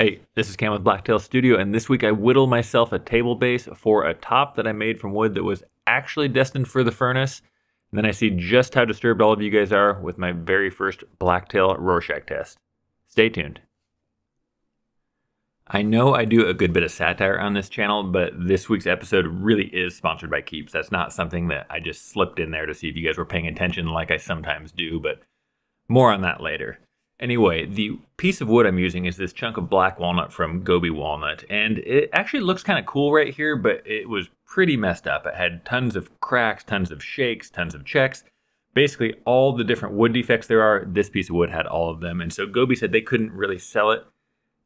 Hey, this is Cam with Blacktail Studio, and this week I whittle myself a table base for a top that I made from wood that was actually destined for the furnace. And then I see just how disturbed all of you guys are with my very first Blacktail Rorschach test. Stay tuned. I know I do a good bit of satire on this channel, but this week's episode really is sponsored by Keeps. That's not something that I just slipped in there to see if you guys were paying attention like I sometimes do, but more on that later. Anyway, the piece of wood I'm using is this chunk of black walnut from Goby Walnut, and it actually looks kind of cool right here, but it was pretty messed up. It had tons of cracks, tons of shakes, tons of checks. Basically, all the different wood defects there are, this piece of wood had all of them, and so Goby said they couldn't really sell it.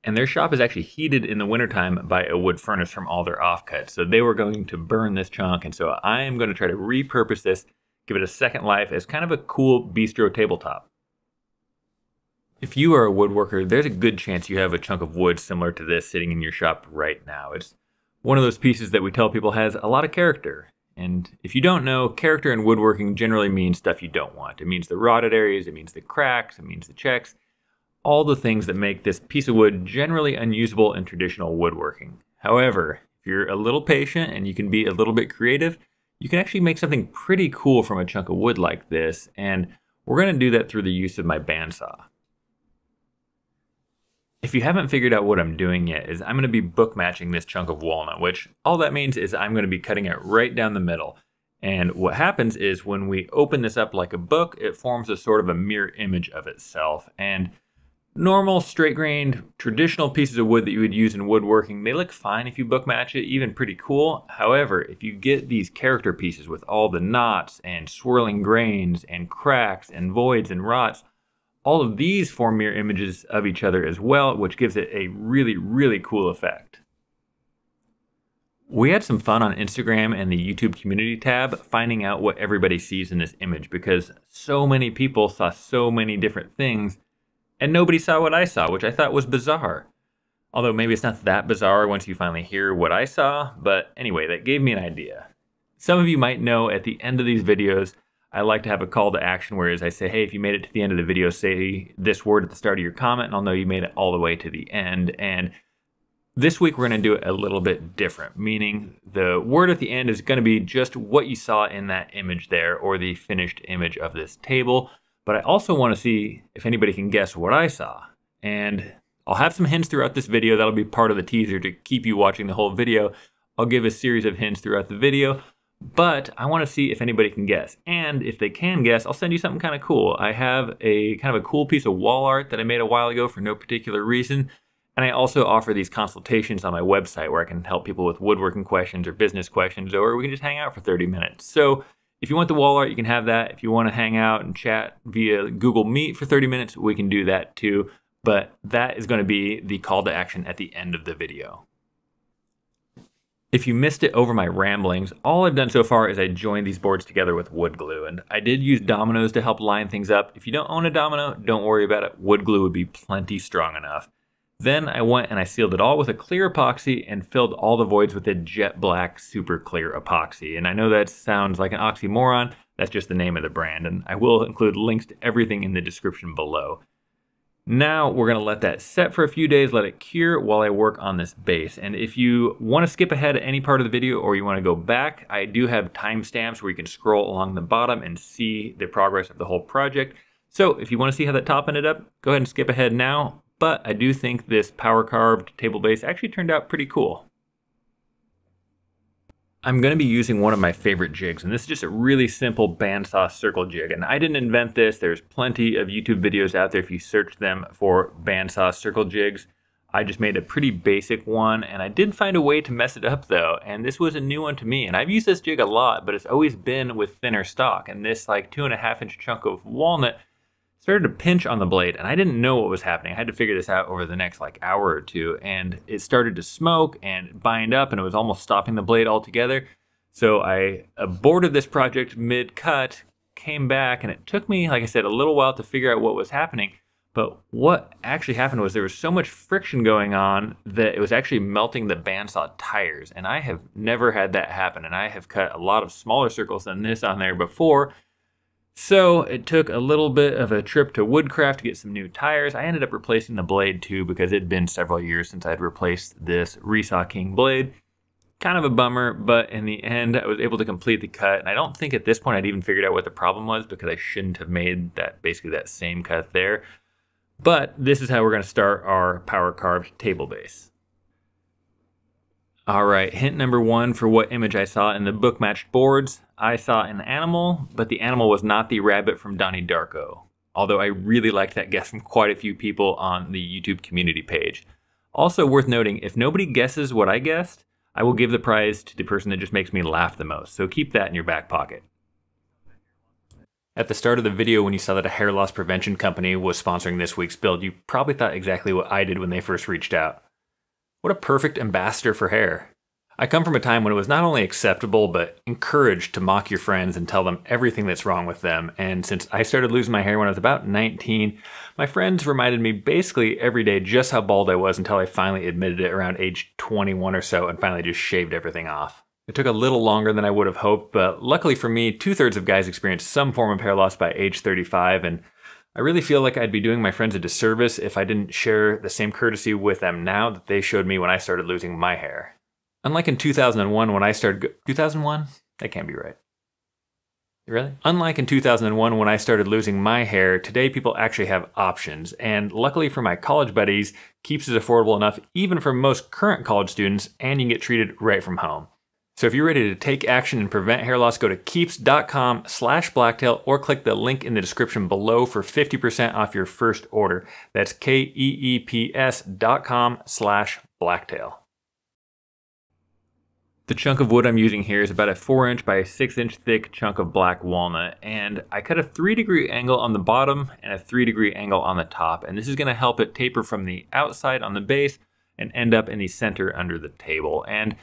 And their shop is actually heated in the wintertime by a wood furnace from all their offcuts. So they were going to burn this chunk, and so I am going to try to repurpose this, give it a second life as kind of a cool bistro tabletop. If you are a woodworker, there's a good chance you have a chunk of wood similar to this sitting in your shop right now. It's one of those pieces that we tell people has a lot of character. And if you don't know, character in woodworking generally means stuff you don't want. It means the rotted areas, it means the cracks, it means the checks, all the things that make this piece of wood generally unusable in traditional woodworking. However, if you're a little patient and you can be a little bit creative, you can actually make something pretty cool from a chunk of wood like this. And we're going to do that through the use of my bandsaw. If you haven't figured out what I'm doing yet, is I'm going to be book matching this chunk of walnut, which all that means is I'm going to be cutting it right down the middle. And what happens is when we open this up like a book, it forms a sort of a mirror image of itself. And normal, straight grained, traditional pieces of wood that you would use in woodworking, they look fine if you book match it, even pretty cool. However, if you get these character pieces with all the knots and swirling grains and cracks and voids and rots, all of these form mirror images of each other as well, which gives it a really, really cool effect. We had some fun on Instagram and the YouTube community tab finding out what everybody sees in this image because so many people saw so many different things and nobody saw what I saw, which I thought was bizarre. Although maybe it's not that bizarre once you finally hear what I saw, but anyway, that gave me an idea. Some of you might know at the end of these videos, I like to have a call to action, whereas I say, hey, if you made it to the end of the video, say this word at the start of your comment, and I'll know you made it all the way to the end. And this week we're going to do it a little bit different, meaning the word at the end is going to be just what you saw in that image there, or the finished image of this table. But I also want to see if anybody can guess what I saw. And I'll have some hints throughout this video. That'll be part of the teaser to keep you watching the whole video. I'll give a series of hints throughout the video but I want to see if anybody can guess. And if they can guess, I'll send you something kind of cool. I have a kind of a cool piece of wall art that I made a while ago for no particular reason. And I also offer these consultations on my website where I can help people with woodworking questions or business questions, or we can just hang out for 30 minutes. So if you want the wall art, you can have that. If you want to hang out and chat via Google Meet for 30 minutes, we can do that too. But that is going to be the call to action at the end of the video. If you missed it over my ramblings, all I've done so far is I joined these boards together with wood glue, and I did use dominoes to help line things up. If you don't own a domino, don't worry about it. Wood glue would be plenty strong enough. Then I went and I sealed it all with a clear epoxy and filled all the voids with a jet black super clear epoxy. And I know that sounds like an oxymoron, that's just the name of the brand, and I will include links to everything in the description below. Now we're going to let that set for a few days, let it cure while I work on this base. And if you want to skip ahead any part of the video or you want to go back, I do have timestamps where you can scroll along the bottom and see the progress of the whole project. So if you want to see how that top ended up, go ahead and skip ahead now. But I do think this power carved table base actually turned out pretty cool. I'm going to be using one of my favorite jigs, and this is just a really simple bandsaw circle jig. And I didn't invent this. There's plenty of YouTube videos out there if you search them for bandsaw circle jigs. I just made a pretty basic one, and I did find a way to mess it up though, and this was a new one to me. And I've used this jig a lot, but it's always been with thinner stock. And this like two and a half inch chunk of walnut started to pinch on the blade and I didn't know what was happening. I had to figure this out over the next like hour or two and it started to smoke and bind up and it was almost stopping the blade altogether. So I aborted this project mid-cut, came back and it took me, like I said, a little while to figure out what was happening. But what actually happened was there was so much friction going on that it was actually melting the bandsaw tires. And I have never had that happen. And I have cut a lot of smaller circles than this on there before So it took a little bit of a trip to Woodcraft to get some new tires. I ended up replacing the blade too because it had been several years since I'd replaced this Resaw King blade. Kind of a bummer, but in the end I was able to complete the cut. And I don't think at this point I'd even figured out what the problem was because I shouldn't have made that basically that same cut there. But this is how we're going to start our power carved table base. All right, hint number one for what image I saw in the book matched boards. I saw an animal, but the animal was not the rabbit from Donnie Darko. Although I really liked that guess from quite a few people on the YouTube community page. Also worth noting, if nobody guesses what I guessed, I will give the prize to the person that just makes me laugh the most. So keep that in your back pocket. At the start of the video, when you saw that a hair loss prevention company was sponsoring this week's build, you probably thought exactly what I did when they first reached out. What a perfect ambassador for hair. I come from a time when it was not only acceptable, but encouraged to mock your friends and tell them everything that's wrong with them. And since I started losing my hair when I was about 19, my friends reminded me basically every day just how bald I was until I finally admitted it around age 21 or so and finally just shaved everything off. It took a little longer than I would have hoped, but luckily for me, two thirds of guys experience some form of hair loss by age 35, and I really feel like I'd be doing my friends a disservice if I didn't share the same courtesy with them now that they showed me when I started losing my hair. Unlike in 2001 when I started 2001? That can't be right. Really? Unlike in 2001 when I started losing my hair, today people actually have options. And luckily for my college buddies, Keeps is affordable enough even for most current college students and you can get treated right from home. So if you're ready to take action and prevent hair loss, go to keeps.com slash blacktail or click the link in the description below for 50% off your first order. That's K-E-E-P-S dot com slash blacktail. The chunk of wood I'm using here is about a 4 inch by 6 inch thick chunk of black walnut and I cut a 3 degree angle on the bottom and a 3 degree angle on the top and this is going to help it taper from the outside on the base and end up in the center under the table. And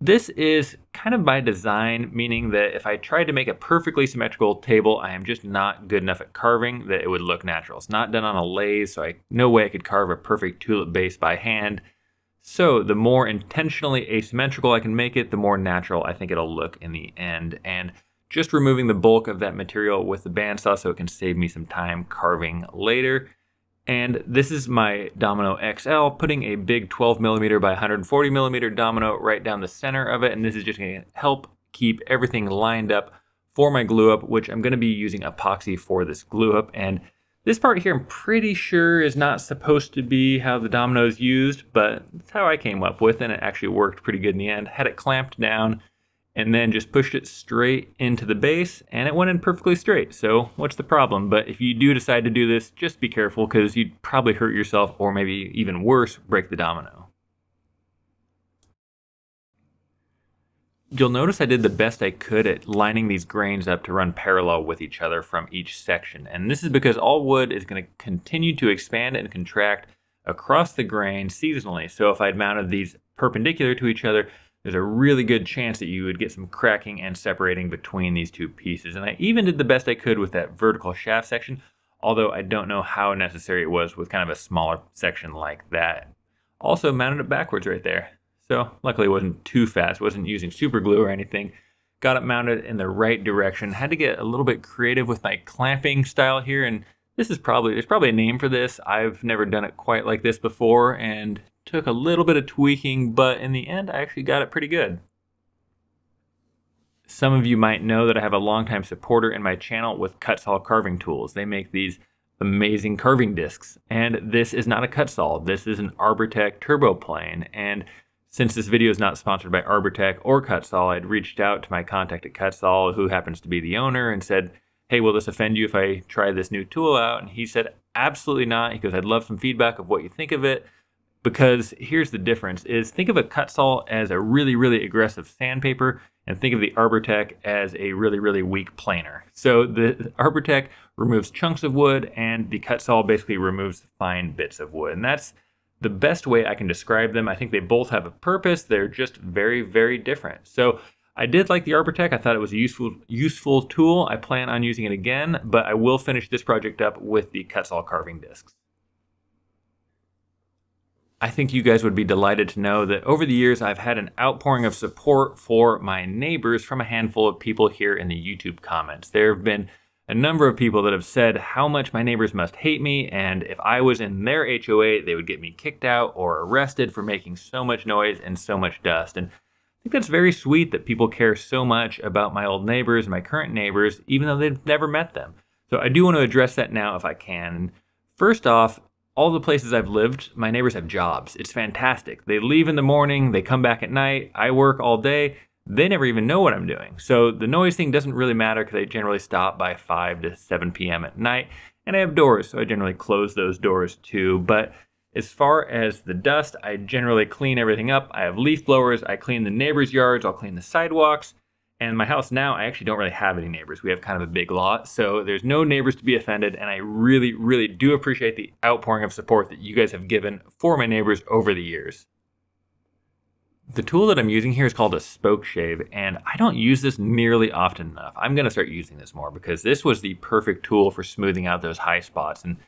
this is kind of by design, meaning that if I tried to make a perfectly symmetrical table, I am just not good enough at carving that it would look natural. It's not done on a lathe, so I no way I could carve a perfect tulip base by hand. So the more intentionally asymmetrical I can make it, the more natural I think it'll look in the end. And just removing the bulk of that material with the bandsaw so it can save me some time carving later. And this is my Domino XL, putting a big 12 millimeter by 140 millimeter domino right down the center of it. And this is just gonna help keep everything lined up for my glue up, which I'm gonna be using epoxy for this glue up. And this part here, I'm pretty sure is not supposed to be how the domino is used, but that's how I came up with, and it actually worked pretty good in the end. Had it clamped down, and then just pushed it straight into the base and it went in perfectly straight. So what's the problem? But if you do decide to do this, just be careful because you'd probably hurt yourself or maybe even worse, break the domino. You'll notice I did the best I could at lining these grains up to run parallel with each other from each section. And this is because all wood is going to continue to expand and contract across the grain seasonally. So if I'd mounted these perpendicular to each other, there's a really good chance that you would get some cracking and separating between these two pieces. And I even did the best I could with that vertical shaft section, although I don't know how necessary it was with kind of a smaller section like that. Also mounted it backwards right there. So luckily it wasn't too fast, wasn't using super glue or anything. Got it mounted in the right direction. Had to get a little bit creative with my clamping style here and this is probably, there's probably a name for this. I've never done it quite like this before and Took a little bit of tweaking, but in the end, I actually got it pretty good. Some of you might know that I have a longtime supporter in my channel with Kutzall carving tools. They make these amazing carving discs. And this is not a Kutzall. This is an Arbortech turbo plane. And since this video is not sponsored by Arbortech or Kutzall, I'd reached out to my contact at Kutzall, who happens to be the owner, and said, hey, will this offend you if I try this new tool out? And he said, absolutely not. He goes, I'd love some feedback of what you think of it because here's the difference is think of a Kutzall as a really really aggressive sandpaper and think of the Arbortech as a really really weak planer so the Arbortech removes chunks of wood and the Kutzall basically removes fine bits of wood and that's the best way I can describe them I think they both have a purpose. They're just very very different. So I did like the Arbortech. I thought it was a useful useful tool. I plan on using it again but I will finish this project up with the Kutzall carving discs. I think you guys would be delighted to know that over the years I've had an outpouring of support for my neighbors from a handful of people here in the YouTube comments. There have been a number of people that have said how much my neighbors must hate me, and if I was in their HOA, they would get me kicked out or arrested for making so much noise and so much dust. And I think that's very sweet that people care so much about my old neighbors my current neighbors, even though they've never met them. So I do want to address that now if I can. First off, all the places I've lived, my neighbors have jobs. It's fantastic. They leave in the morning, they come back at night, I work all day. They never even know what I'm doing. So the noise thing doesn't really matter because I generally stop by 5 to 7 p.m. at night. And I have doors, so I generally close those doors too. But as far as the dust, I generally clean everything up. I have leaf blowers, I clean the neighbors' yards, I'll clean the sidewalks. And my house now, I actually don't really have any neighbors. We have kind of a big lot, so there's no neighbors to be offended. And I really, really do appreciate the outpouring of support that you guys have given for my neighbors over the years. The tool that I'm using here is called a spoke shave, and I don't use this nearly often enough. I'm gonna start using this more because this was the perfect tool for smoothing out those high spots. And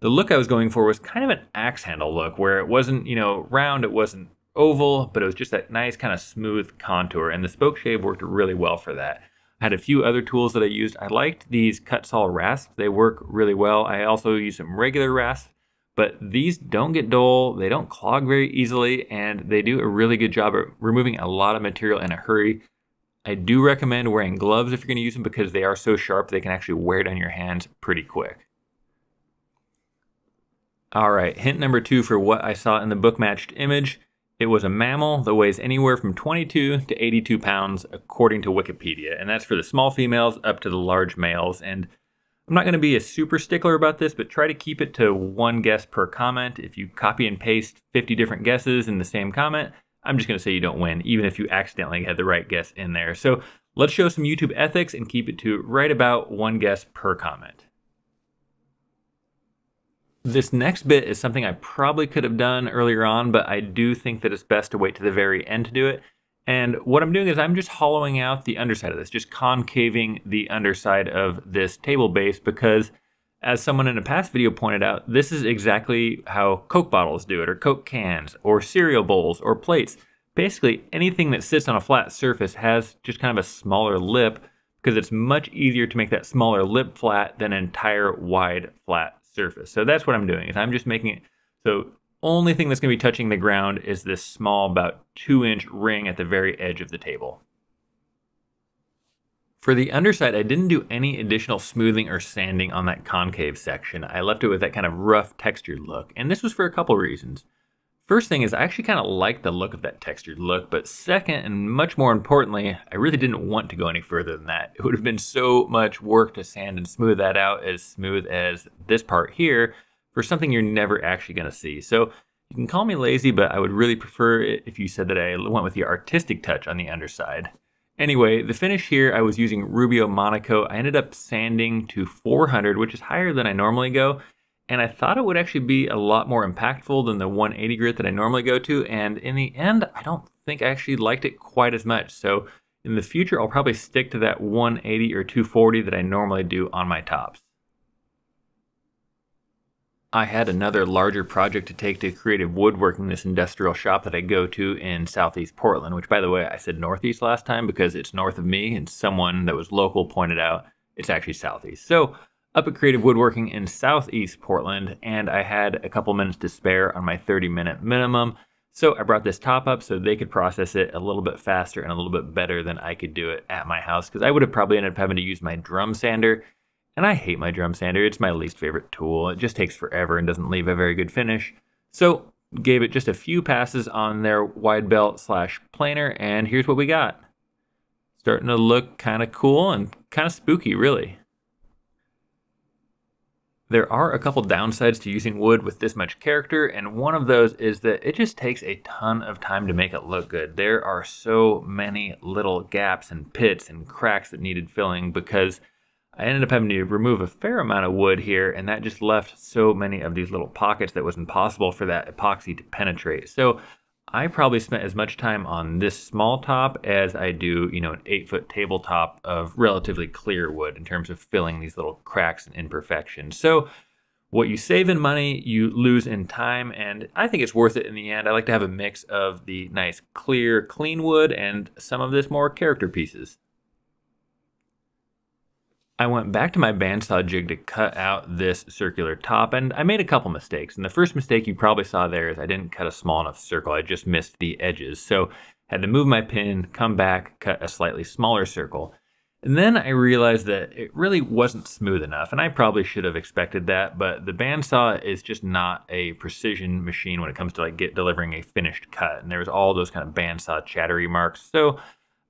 the look I was going for was kind of an axe handle look where it wasn't, you know, round, it wasn't oval, but it was just that nice kind of smooth contour. And the spoke shave worked really well for that. I had a few other tools that I used. I liked these Kutzall rasps. They work really well. I also use some regular rasps, but these don't get dull. They don't clog very easily, and they do a really good job at removing a lot of material in a hurry. I do recommend wearing gloves if you're going to use them because they are so sharp they can actually wear down your hands pretty quick. All right, hint number two for what I saw in the book matched image it was a mammal that weighs anywhere from 22 to 82 pounds, according to Wikipedia, and that's for the small females up to the large males. And I'm not going to be a super stickler about this, but try to keep it to one guess per comment. If you copy and paste 50 different guesses in the same comment, I'm just going to say you don't win, even if you accidentally had the right guess in there. So let's show some YouTube ethics and keep it to right about one guess per comment. This next bit is something I probably could have done earlier on, but I do think that it's best to wait to the very end to do it. And what I'm doing is I'm just hollowing out the underside of this, just concaving the underside of this table base because as someone in a past video pointed out, this is exactly how Coke bottles do it, or Coke cans, or cereal bowls, or plates. Basically, anything that sits on a flat surface has just kind of a smaller lip because it's much easier to make that smaller lip flat than an entire wide flat surface. So that's what I'm doing is I'm just making it so only thing that's going to be touching the ground is this small about two inch ring at the very edge of the table. For the underside, I didn't do any additional smoothing or sanding on that concave section. I left it with that kind of rough textured look, and this was for a couple reasons. First thing is I actually kind of like the look of that textured look, but second and much more importantly, I really didn't want to go any further than that. It would have been so much work to sand and smooth that out as smooth as this part here for something you're never actually going to see. So you can call me lazy, but I would really prefer it if you said that I went with the artistic touch on the underside. Anyway, the finish here, I was using Rubio Monocoat. I ended up sanding to 400, which is higher than I normally go and I thought it would actually be a lot more impactful than the 180 grit that I normally go to. And in the end, I don't think I actually liked it quite as much. So in the future, I'll probably stick to that 180 or 240 that I normally do on my tops. I had another larger project to take to creative woodworking this industrial shop that I go to in southeast Portland, which by the way, I said northeast last time because it's north of me and someone that was local pointed out it's actually southeast. So up at Creative Woodworking in Southeast Portland, and I had a couple minutes to spare on my 30 minute minimum. So I brought this top up so they could process it a little bit faster and a little bit better than I could do it at my house because I would have probably ended up having to use my drum sander. And I hate my drum sander. It's my least favorite tool. It just takes forever and doesn't leave a very good finish. So gave it just a few passes on their wide belt slash planer, and here's what we got. Starting to look kind of cool and kind of spooky, really. There are a couple downsides to using wood with this much character, and one of those is that it just takes a ton of time to make it look good. There are so many little gaps and pits and cracks that needed filling because I ended up having to remove a fair amount of wood here, and that just left so many of these little pockets that was impossible for that epoxy to penetrate. So I probably spent as much time on this small top as I do, you know, an eight foot tabletop of relatively clear wood in terms of filling these little cracks and imperfections. So what you save in money, you lose in time, and I think it's worth it in the end. I like to have a mix of the nice, clear, clean wood and some of this more character pieces. I went back to my bandsaw jig to cut out this circular top and I made a couple mistakes. And the first mistake you probably saw there is I didn't cut a small enough circle. I just missed the edges. So had to move my pin, come back, cut a slightly smaller circle. And then I realized that it really wasn't smooth enough, and I probably should have expected that, but the bandsaw is just not a precision machine when it comes to like get delivering a finished cut. And there was all those kind of bandsaw chattery marks. So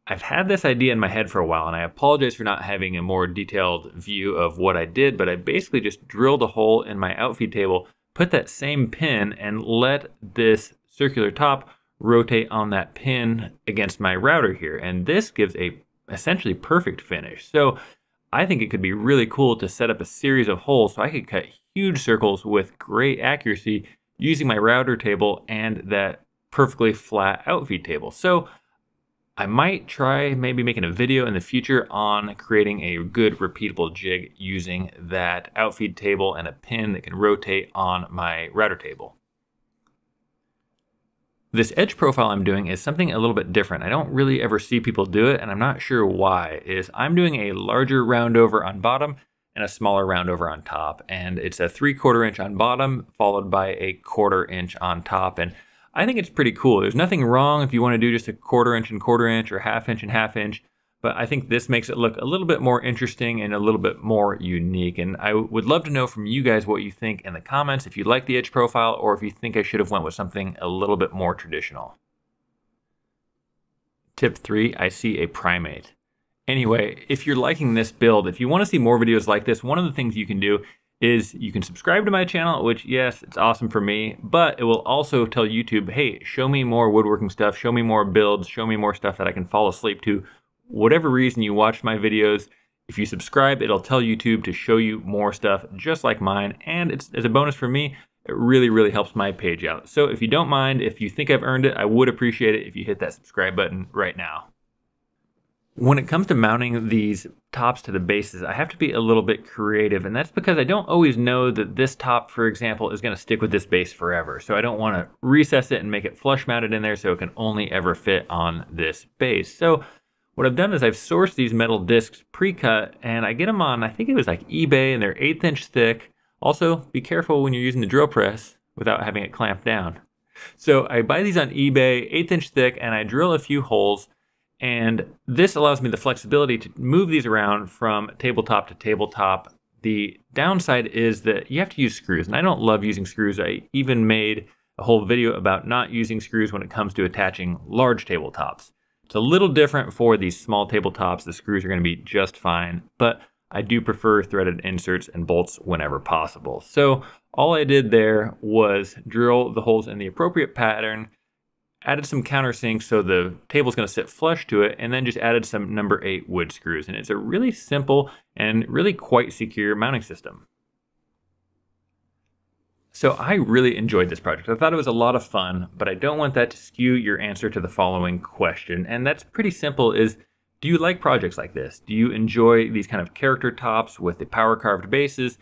I've had this idea in my head for a while, and I apologize for not having a more detailed view of what I did, but I basically just drilled a hole in my outfeed table, put that same pin, and let this circular top rotate on that pin against my router here. And this gives a essentially perfect finish. So I think it could be really cool to set up a series of holes so I could cut huge circles with great accuracy using my router table and that perfectly flat outfeed table. So I might try maybe making a video in the future on creating a good repeatable jig using that outfeed table and a pin that can rotate on my router table. This edge profile I'm doing is something a little bit different. I don't really ever see people do it and I'm not sure why. Is I'm doing a larger round over on bottom and a smaller round over on top. And it's a three quarter inch on bottom followed by a quarter inch on top. And I think it's pretty cool. There's nothing wrong if you want to do just a quarter inch and quarter inch or half inch and half inch, but I think this makes it look a little bit more interesting and a little bit more unique. And I would love to know from you guys what you think in the comments, if you like the edge profile or if you think I should have went with something a little bit more traditional. Tip three, I see a primate. Anyway, if you're liking this build, if you want to see more videos like this, one of the things you can do is you can subscribe to my channel, which yes, it's awesome for me, but it will also tell YouTube, hey, show me more woodworking stuff, show me more builds, show me more stuff that I can fall asleep to. Whatever reason you watch my videos, if you subscribe, it'll tell YouTube to show you more stuff just like mine. And it's as a bonus for me, it really, really helps my page out. So if you don't mind, if you think I've earned it, I would appreciate it if you hit that subscribe button right now. When it comes to mounting these tops to the bases, I have to be a little bit creative, and that's because I don't always know that this top, for example, is going to stick with this base forever. So I don't want to recess it and make it flush mounted in there so it can only ever fit on this base. So what I've done is I've sourced these metal discs pre-cut, and I get them on, I think it was like eBay, and they're eighth inch thick. Also, be careful when you're using the drill press without having it clamped down. So I buy these on eBay, eighth inch thick, and I drill a few holes and this allows me the flexibility to move these around from tabletop to tabletop. The downside is that you have to use screws, and I don't love using screws. I even made a whole video about not using screws when it comes to attaching large tabletops. It's a little different for these small tabletops. The screws are going to be just fine, but I do prefer threaded inserts and bolts whenever possible. So all I did there was drill the holes in the appropriate pattern, added some countersinks so the table's going to sit flush to it, and then just added some number 8 wood screws. And it's a really simple and really quite secure mounting system. So I really enjoyed this project. I thought it was a lot of fun, but I don't want that to skew your answer to the following question. And that's pretty simple is, do you like projects like this? Do you enjoy these kind of character tops with the power carved bases?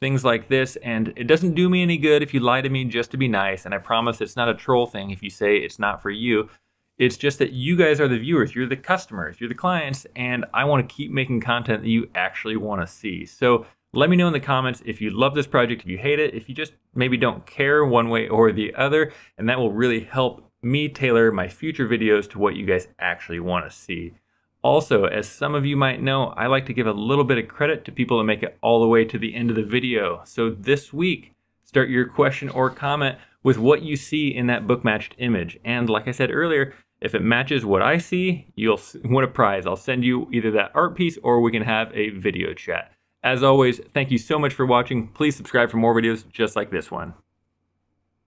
Things like this, and it doesn't do me any good if you lie to me just to be nice, and I promise it's not a troll thing if you say it's not for you. It's just that you guys are the viewers, you're the customers, you're the clients, and I want to keep making content that you actually want to see. So let me know in the comments if you love this project, if you hate it, if you just maybe don't care one way or the other, and that will really help me tailor my future videos to what you guys actually want to see. Also, as some of you might know, I like to give a little bit of credit to people that make it all the way to the end of the video. So this week, start your question or comment with what you see in that book matched image. And like I said earlier, if it matches what I see, you'll win a prize. I'll send you either that art piece or we can have a video chat. As always, thank you so much for watching. Please subscribe for more videos just like this one.